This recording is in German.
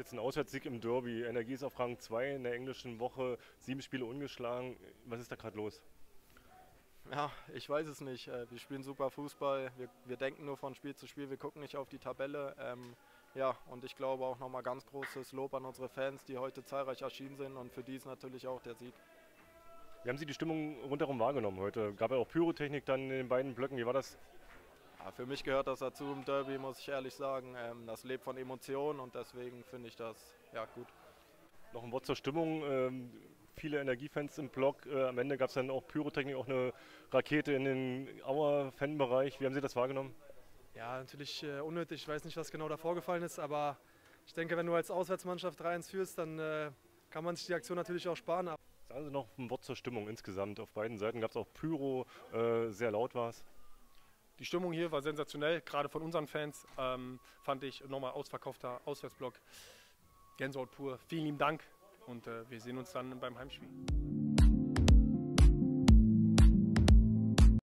jetzt ein Auswärtssieg im Derby. Energie ist auf Rang 2 in der englischen Woche, sieben Spiele ungeschlagen. Was ist da gerade los? Ja, ich weiß es nicht. Äh, wir spielen super Fußball. Wir, wir, denken nur von Spiel zu Spiel. Wir gucken nicht auf die Tabelle. Ähm, ja, und ich glaube auch nochmal ganz großes Lob an unsere Fans, die heute zahlreich erschienen sind und für die ist natürlich auch der Sieg. Wie haben Sie die Stimmung rundherum wahrgenommen heute? Gab ja auch Pyrotechnik dann in den beiden Blöcken. Wie war das? Ja, für mich gehört das dazu im Derby, muss ich ehrlich sagen. Ähm, das lebt von Emotionen und deswegen finde ich das ja, gut. Noch ein Wort zur Stimmung. Ähm, viele Energiefans im Block. Äh, am Ende gab es dann auch Pyrotechnik, auch eine Rakete in den Auer-Fanbereich. Wie haben Sie das wahrgenommen? Ja, natürlich äh, unnötig. Ich weiß nicht, was genau da vorgefallen ist, aber ich denke, wenn du als Auswärtsmannschaft 3-1 führst, dann äh, kann man sich die Aktion natürlich auch sparen. Sagen Sie noch ein Wort zur Stimmung insgesamt. Auf beiden Seiten gab es auch Pyro, äh, sehr laut war es. Die Stimmung hier war sensationell, gerade von unseren Fans. Ähm, fand ich nochmal ausverkaufter Auswärtsblock. Gänsehaut pur. Vielen lieben Dank und äh, wir sehen uns dann beim Heimspiel.